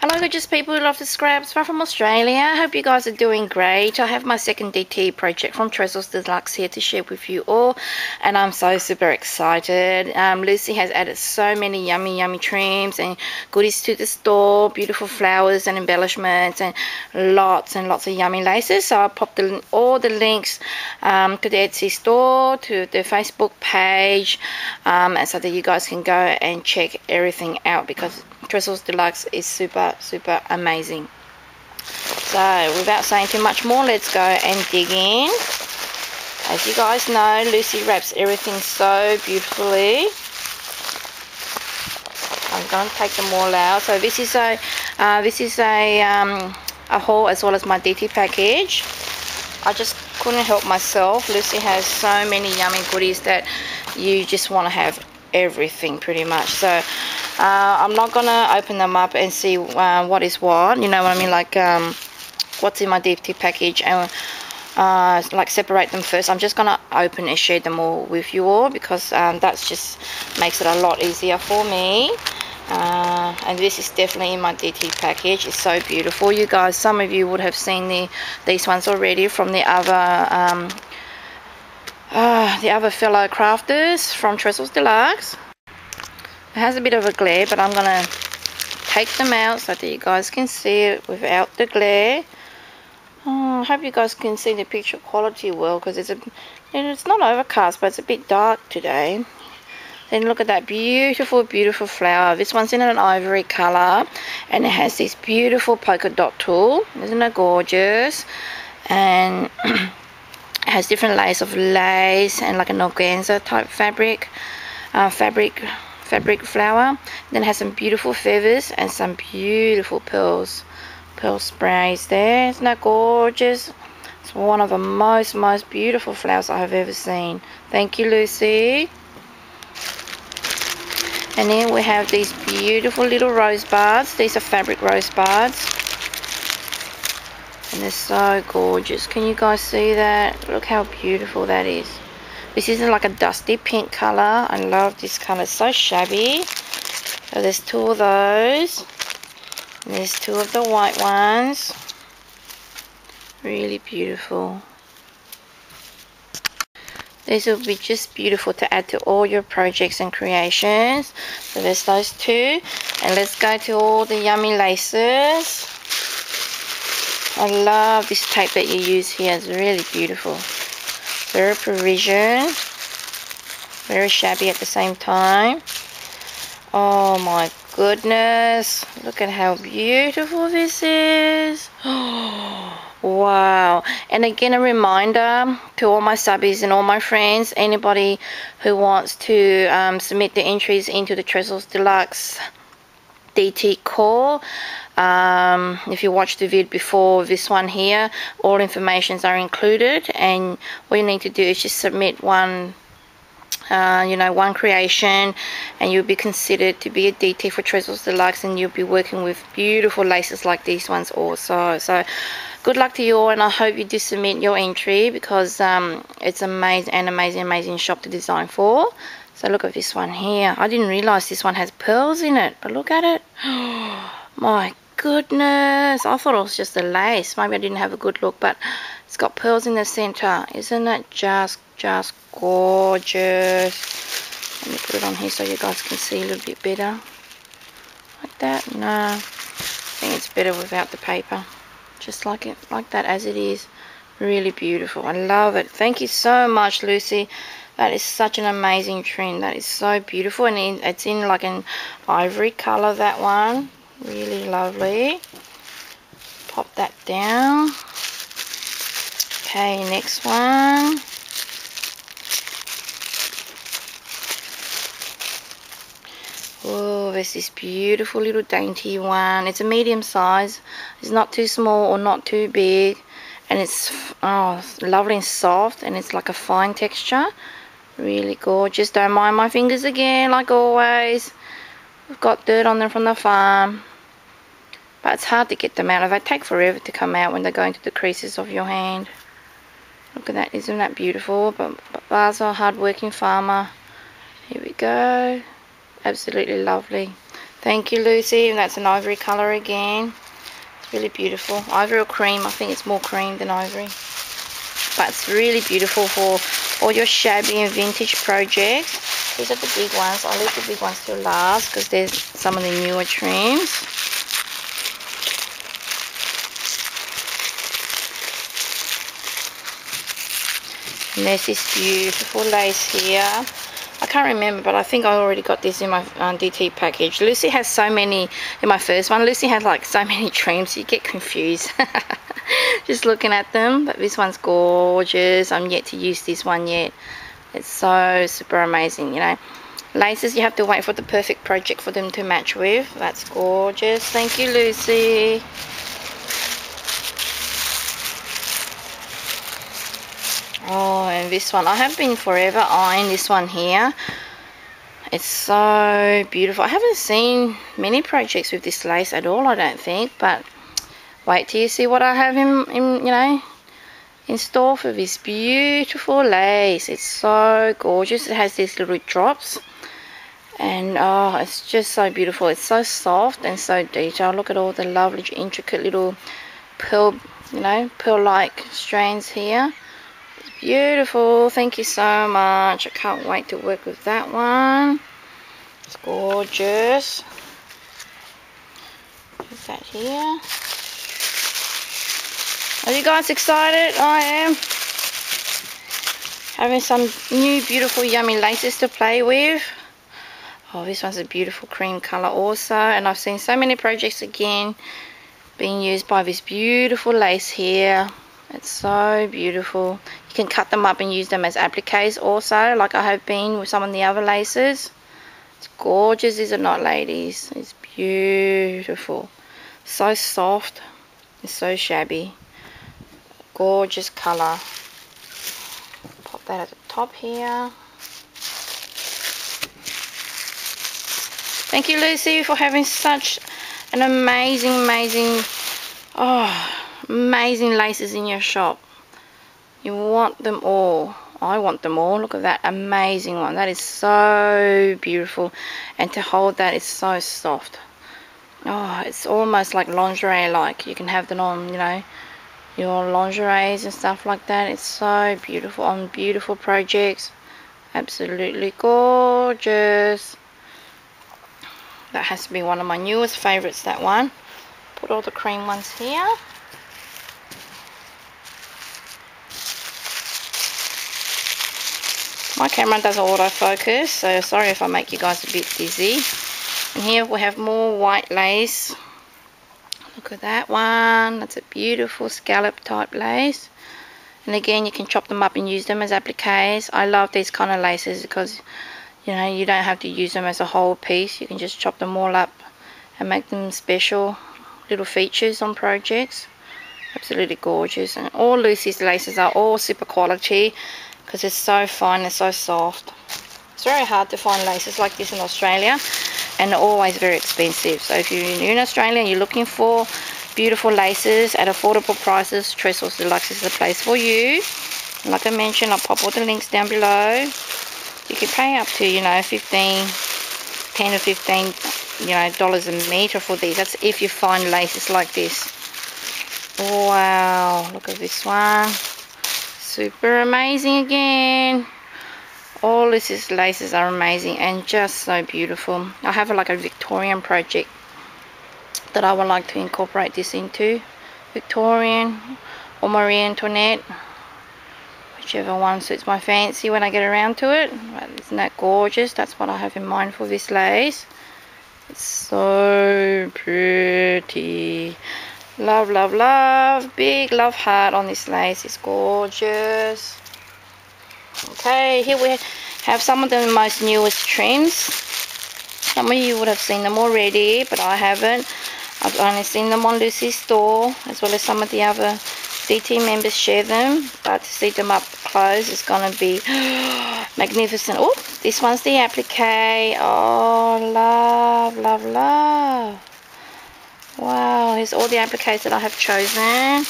Hello gorgeous people who love the scraps, far from Australia. I hope you guys are doing great. I have my second DT project from Tresors de Luxe here to share with you all and I'm so super excited. Um, Lucy has added so many yummy yummy trims and goodies to the store, beautiful flowers and embellishments and lots and lots of yummy laces. So I'll pop the, all the links um, to the Etsy store, to the Facebook page um, so that you guys can go and check everything out because Tresors de Luxe is super, super amazing. So, without saying too much more, let's go and dig in. As you guys know, Lucy wraps everything so beautifully. I'm going to take them all out. So this is a, uh, this is a, um, a haul as well as my DT package. I just couldn't help myself. Lucy has so many yummy goodies that you just want to have everything pretty much. So uh, I'm not gonna open them up and see uh, what is what you know what I mean? Like um, what's in my DT package and uh, like separate them first. I'm just gonna open and share them all with you all because um, that's just makes it a lot easier for me. Uh, and this is definitely in my DT package. It's so beautiful. You guys some of you would have seen the these ones already from the other um, uh, the other fellow crafters from Tresors de Luxe it has a bit of a glare, but I'm going to take them out so that you guys can see it without the glare. Oh, I hope you guys can see the picture quality well because it's a it's not overcast but it's a bit dark today. Then look at that beautiful, beautiful flower. This one's in an ivory colour and it has this beautiful polka dot tulle. Isn't it gorgeous? And it has different layers of lace and like an organza type fabric. Uh, fabric fabric flower. Then has some beautiful feathers and some beautiful pearls. Pearl sprays there. Isn't that gorgeous? It's one of the most, most beautiful flowers I have ever seen. Thank you, Lucy. And then we have these beautiful little rose buds. These are fabric rose buds. And they're so gorgeous. Can you guys see that? Look how beautiful that is. This is like a dusty pink color. I love this color. It's so shabby. So there's two of those. And there's two of the white ones. Really beautiful. These will be just beautiful to add to all your projects and creations. So there's those two. And let's go to all the yummy laces. I love this tape that you use here. It's really beautiful very provision. very shabby at the same time. Oh my goodness. Look at how beautiful this is. Wow. And again a reminder to all my subbies and all my friends anybody who wants to um, submit the entries into the Tresors de Luxe DT call um, if you watched the vid before this one here all informations are included and all you need to do is just submit one uh, you know one creation and you'll be considered to be a DT for Tresors de Luxe and you'll be working with beautiful laces like these ones also. So good luck to you all and I hope you do submit your entry because um, it's amazing an amazing amazing shop to design for. So look at this one here. I didn't realize this one has pearls in it but look at it. My goodness. I thought it was just a lace. Maybe I didn't have a good look, but it's got pearls in the center. Isn't it just, just gorgeous? Let me put it on here so you guys can see a little bit better. Like that? No. I think it's better without the paper. Just like it, like that as it is. Really beautiful. I love it. Thank you so much, Lucy. That is such an amazing trend. That is so beautiful. And it's in like an ivory color, that one really lovely pop that down okay next one Oh, is beautiful little dainty one. It's a medium size. It's not too small or not too big. And it's oh, lovely and soft. And it's like a fine texture. Really gorgeous. Don't mind my fingers again, like always. We've got dirt on them from the farm. But it's hard to get them out. Of, they take forever to come out when they go into the creases of your hand. Look at that. Isn't that beautiful? But, but Baza, hard-working farmer. Here we go. Absolutely lovely. Thank you, Lucy. And that's an ivory colour again. It's really beautiful. Ivory or cream. I think it's more cream than ivory. But it's really beautiful for all your shabby and vintage projects. These are the big ones. I'll leave the big ones till last because there's some of the newer trims. And there's this beautiful lace here. I can't remember, but I think I already got this in my um, DT package. Lucy has so many, in my first one, Lucy had like so many trims, you get confused. Just looking at them, but this one's gorgeous. I'm yet to use this one yet. It's so super amazing, you know. Laces, you have to wait for the perfect project for them to match with. That's gorgeous. Thank you, Lucy. Oh, and this one. I have been forever eyeing this one here. It's so beautiful. I haven't seen many projects with this lace at all, I don't think. But wait till you see what I have in, in you know, in store for this beautiful lace. It's so gorgeous. It has these little drops. And oh, it's just so beautiful. It's so soft and so detailed. Look at all the lovely, intricate little pearl, you know, pearl-like strands here. Beautiful. Thank you so much. I can't wait to work with that one. It's gorgeous. Put that here. Are you guys excited? I am. Having some new beautiful yummy laces to play with. Oh, this one's a beautiful cream colour also. And I've seen so many projects again being used by this beautiful lace here. It's so beautiful. You can cut them up and use them as appliques also, like I have been with some of the other laces. It's gorgeous, is it not, ladies? It's beautiful. So soft. It's so shabby. Gorgeous colour. Pop that at the top here. Thank you, Lucy, for having such an amazing, amazing, oh, amazing laces in your shop. You want them all. I want them all. Look at that amazing one. That is so beautiful. And to hold that is so soft. Oh, it's almost like lingerie like. You can have them on, you know, your lingeries and stuff like that. It's so beautiful on beautiful projects. Absolutely gorgeous. That has to be one of my newest favorites, that one. Put all the cream ones here. My camera doesn't autofocus, so sorry if I make you guys a bit dizzy. And here we have more white lace. Look at that one. That's a beautiful scallop type lace. And again, you can chop them up and use them as appliques. I love these kind of laces because, you know, you don't have to use them as a whole piece. You can just chop them all up and make them special little features on projects. Absolutely gorgeous. And all Lucy's laces are all super quality because it's so fine and so soft. It's very hard to find laces like this in Australia and always very expensive. So if you're in Australia and you're looking for beautiful laces at affordable prices, Tresors de Luxe is the place for you. Like I mentioned, I'll pop all the links down below. You can pay up to, you know, 15, 10 or 15, you know, dollars a meter for these. That's if you find laces like this. Wow, look at this one super amazing again. All these laces are amazing and just so beautiful. I have like a Victorian project that I would like to incorporate this into. Victorian or Marie Antoinette whichever one suits my fancy when I get around to it. But isn't that gorgeous? That's what I have in mind for this lace. It's so pretty Love, love, love. Big love heart on this lace. It's gorgeous. Okay, here we have some of the most newest trims. Some of you would have seen them already, but I haven't. I've only seen them on Lucy's store, as well as some of the other DT members share them. But to see them up close is going to be magnificent. Oh, this one's the applique. Oh, love, love, love. Wow, here's all the appliques that I have chosen.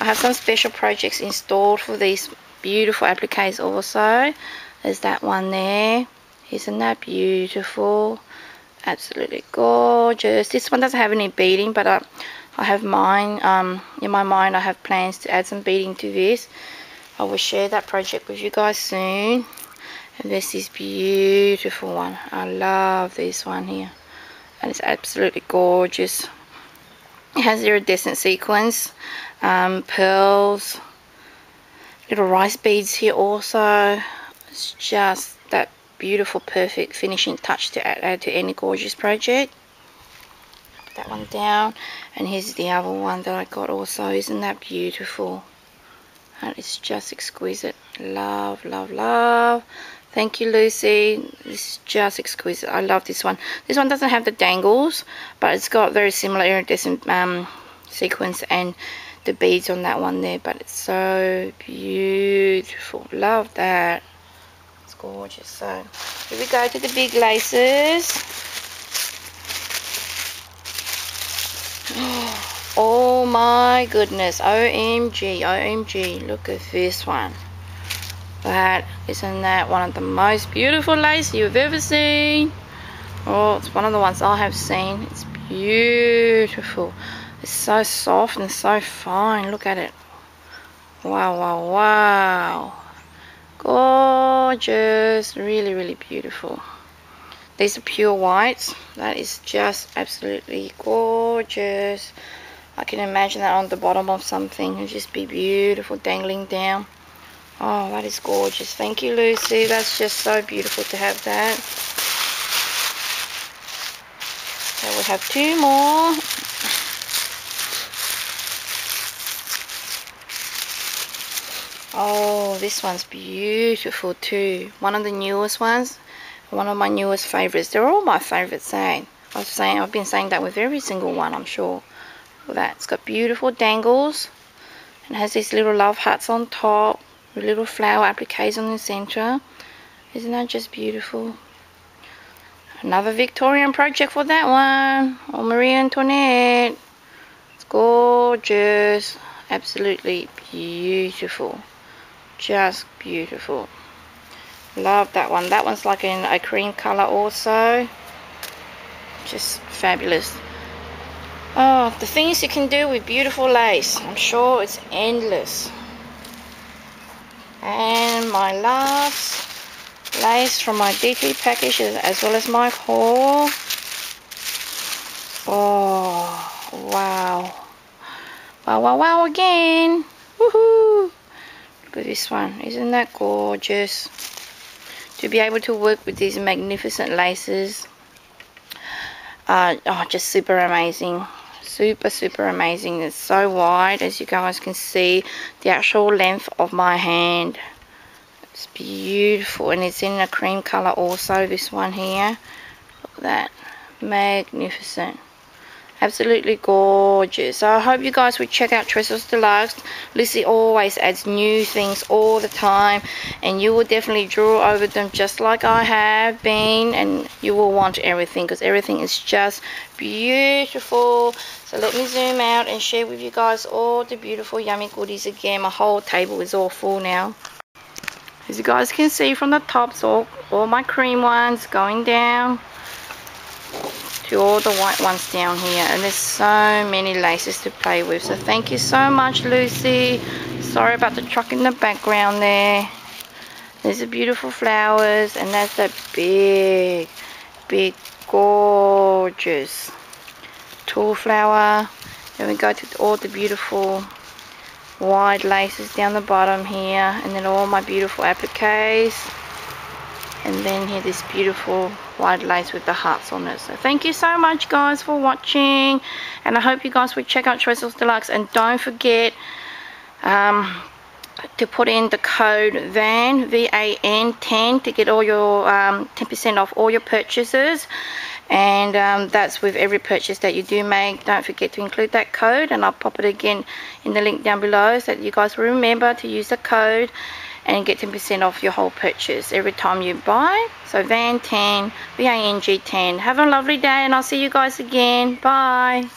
I have some special projects installed for these beautiful appliques also. There's that one there. Isn't that beautiful? absolutely gorgeous this one doesn't have any beading but uh, I have mine um, in my mind I have plans to add some beading to this I will share that project with you guys soon and this is beautiful one I love this one here and it's absolutely gorgeous. It has iridescent sequins um, pearls little rice beads here also. It's just that beautiful perfect finishing touch to add, add to any gorgeous project. That one down and here's the other one that I got also. Isn't that beautiful? And it's just exquisite. Love love love thank you Lucy. This is just exquisite. I love this one. This one doesn't have the dangles but it's got very similar iridescent um, sequins and the beads on that one there but it's so beautiful. Love that. It's gorgeous. So here we go to the big laces. Oh my goodness. Omg omg look at this one that isn't that one of the most beautiful lace you've ever seen oh it's one of the ones I have seen it's beautiful it's so soft and so fine. Look at it. Wow, wow, wow. Gorgeous. Really, really beautiful. These are pure whites. That is just absolutely gorgeous. I can imagine that on the bottom of something. It'd just be beautiful dangling down. Oh, that is gorgeous. Thank you, Lucy. That's just so beautiful to have that. So we have two more. Oh, this one's beautiful too. One of the newest ones. One of my newest favorites. They're all my favorites, saying. I was saying I've been saying that with every single one, I'm sure. Look at that. It's got beautiful dangles. And has these little love hearts on top. With little flower appliques on the center. Isn't that just beautiful? Another Victorian project for that one. Oh, Marie Antoinette. It's gorgeous. Absolutely beautiful just beautiful love that one that one's like in a cream color also just fabulous oh the things you can do with beautiful lace I'm sure it's endless and my last lace from my DT package as well as my haul oh wow wow wow wow again woohoo Look at this one. Isn't that gorgeous? To be able to work with these magnificent laces. Uh, oh, just super amazing. Super, super amazing. It's so wide, as you guys can see. The actual length of my hand. It's beautiful. And it's in a cream color also, this one here. Look at that. Magnificent absolutely gorgeous so i hope you guys would check out Tresors de Luxe Lucy always adds new things all the time and you will definitely draw over them just like i have been and you will want everything because everything is just beautiful so let me zoom out and share with you guys all the beautiful yummy goodies. Again my whole table is all full now. As you guys can see from the tops all, all my cream ones going down to all the white ones down here. And there's so many laces to play with. So thank you so much Lucy. Sorry about the truck in the background there. There's the beautiful flowers and that's that big big gorgeous flower. Then we go to all the beautiful wide laces down the bottom here and then all my beautiful appliques. And then here this beautiful wide lace with the hearts on it. So thank you so much guys for watching. And I hope you guys will check out Tresors de Luxe. And don't forget um, to put in the code VAN V-A-N 10 to get all your 10% um, off all your purchases and um, that's with every purchase that you do make don't forget to include that code and I'll pop it again in the link down below so that you guys remember to use the code and get 10% off your whole purchase every time you buy. So VAN10, V-A-N-G 10. Have a lovely day and I'll see you guys again. Bye.